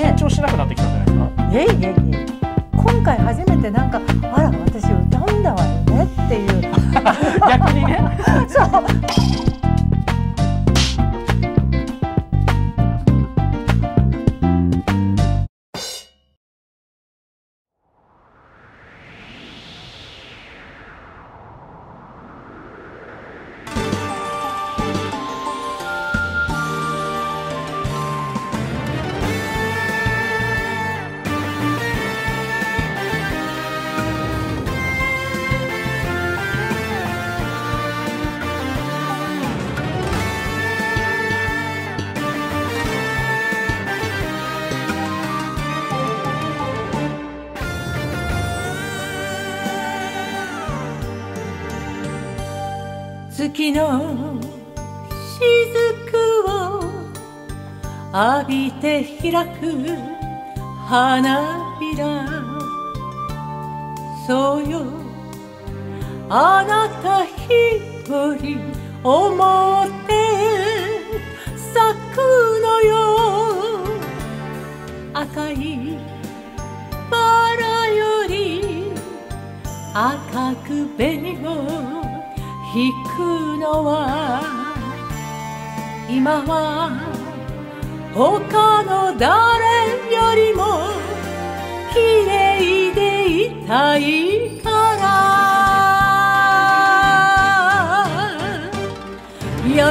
緊張しなくなってきたんじゃないですか、いえいえいえ。今回初めてなんかあら私歌うんだわよねっていう。逆にね。そう月の雫を浴びて開く花びら。そうよ。あなた一人思って。引くのは今は他の誰よりも綺麗でいたいから。闇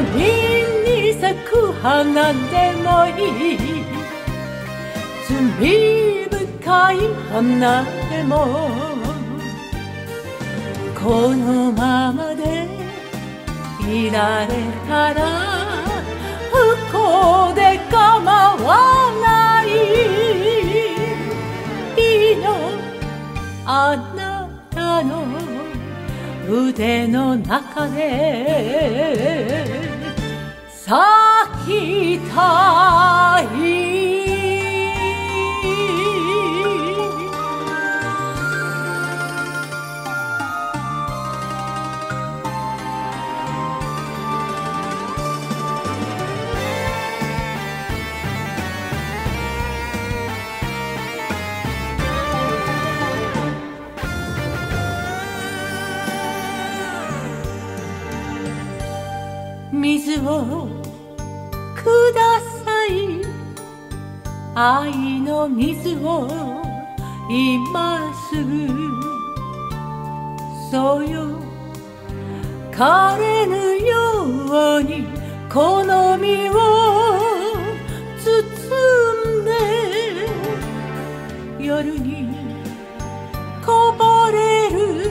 に咲く花でもいい。罪深い花でもこのままでいられたら不幸で構わないいいの。あなたの腕の中で。咲きたい。水をください。愛の水を今すぐそうよ枯れぬように好みを包んで夜にこぼれる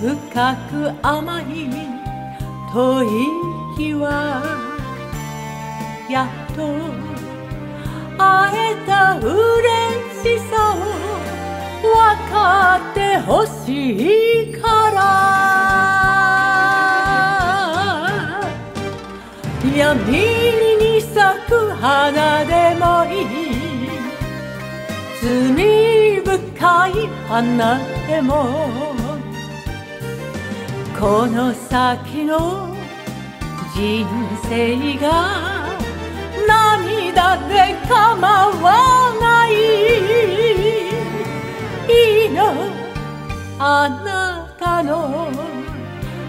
深く甘い吐息はやっと会えた嬉しさを分かってほしいから。闇に咲く花でもいい。罪深い花でも。この先の人生が涙で構わないいいのあなたの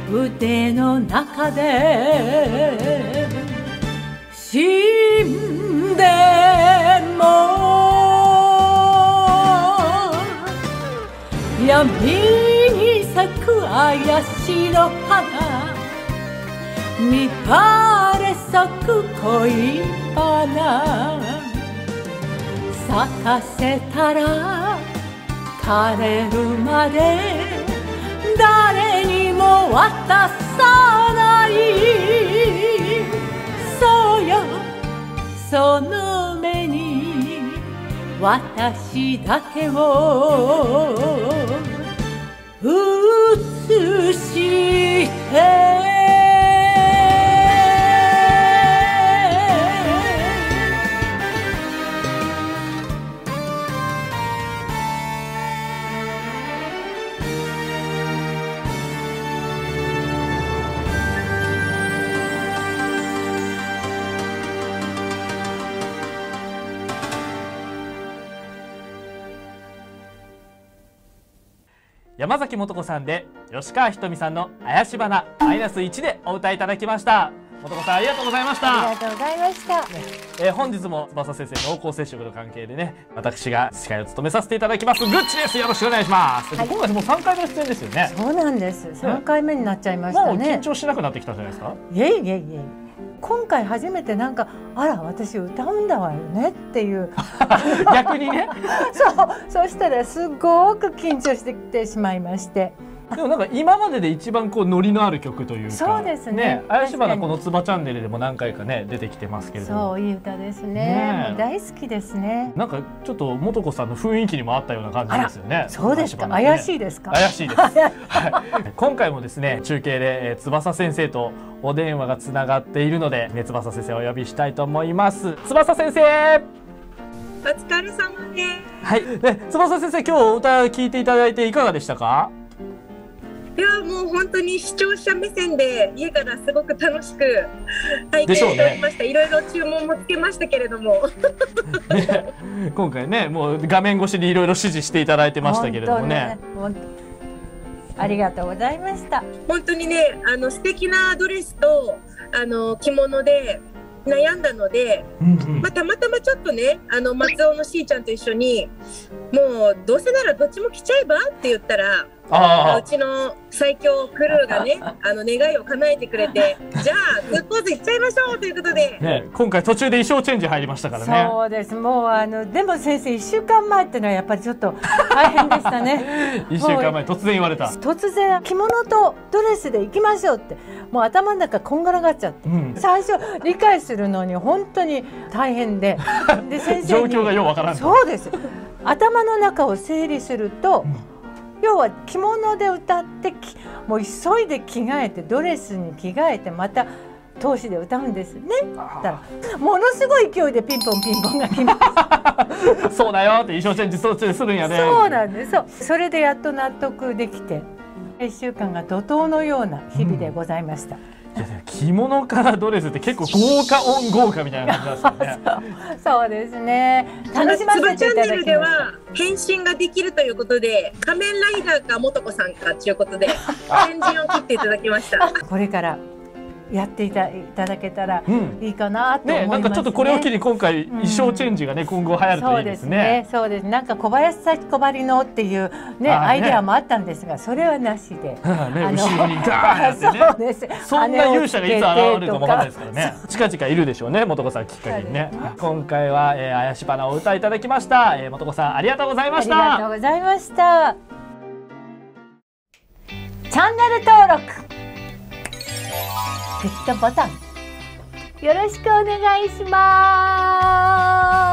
腕の中で死んでも闇咲く怪しの花見晴れ咲く恋花咲かせたら枯れるまで。誰にも渡さない。そうよ。その目に。私だけを。映して山崎素子さんで吉川ひとみさんの怪し花マイナス1でお歌いただきました素子さんありがとうございましたありがとうございました。えー本日も翼先生濃厚接触の関係でね私が司会を務めさせていただきますグッチですよろしくお願いします、はい今回もう3回目の出演ですよねそうなんです。三回目になっちゃいましたね。張しなくなってきたじゃないですかいえいえいえ。今回初めてなんかあら私歌うんだわよねっていう。逆にね。そうそしたらすごく緊張してきてしまいまして でもなんか今までで一番こうノリのある曲というかそうですね。怪し花確かにこのつばチャンネルでも何回かね出てきてますけれども。そういい歌ですね。ね大好きですね。なんかちょっと素子さんの雰囲気にもあったような感じですよね。そうですか。怪怪しいしいですか？怪しいです、はい、今回もですね中継で、えー翼先生とお電話がつながっているので、ね、翼先生をお呼びしたいと思います。翼先生！お疲れ様です。はい、ね、翼先生今日お歌聞いていただいていかがでしたか？いやもう本当に視聴者目線で家からすごく楽しく拝見でしておりました。いろいろ注文もつけましたけれども、ね、今回ねもう画面越しにいろいろ指示していただいてましたけれどもね。ありがとうございました。本当にねあの素敵なドレスとあの着物で悩んだので、うんうん。まあ、たまたまちょっとねあの松尾のしーちゃんと一緒にもうどうせならどっちも着ちゃえば？って言ったらあうちの最強クルーがね あの願いを叶えてくれてじゃあツーポーズいっちゃいましょうということで。あ、ね、今回途中で衣装チェンジ入りましたからね。そうです。もうあのでも先生一週間前ってのはやっぱりちょっと大変でしたね。一週間前突然言われた、突然着物とドレスで行きましょうって。もう頭の中こんがらがっちゃって。うん、最初理解するのに本当に大変で。で先生に状況がようわからんと。そうです。頭の中を整理すると、うん要は着物で歌ってきもう急いで着替えてドレスに着替えてまた通しで歌うんですね。だからものすごい勢いでピンポンピンポンが来ます。そうだよって衣装チェンジそっちでするんやねそうなんです。そうそれでやっと納得できて。一週間が怒涛のような日々でございました。いやでも着物からドレスって結構豪華オン豪華みたいな感じなんですよね そうですね。楽しませていチャンネルただきました。では変身ができるということで仮面ライダーか素子さんかということで 先陣を切っていただきました。これからやっていたいただけたらうんいいかなと思いますね。ねなんかちょっとこれを機に今回衣装チェンジがね今後流行るといいですね。そうですね。なんか小林幸子ばりのっていうねアイデアもあったんですが、それはなしで。ねあの後ろにガーってねそうです。そんな勇者がいつ現れるかもわかんないですからねそ。近々いるでしょうね、元子さんきっかけにね。今回は、えー、怪し花をお歌いいただきました。えー、元子さんありがとうございましありがとた。うございました。チャンネル登録、グッドボタン。よろしくお願いします。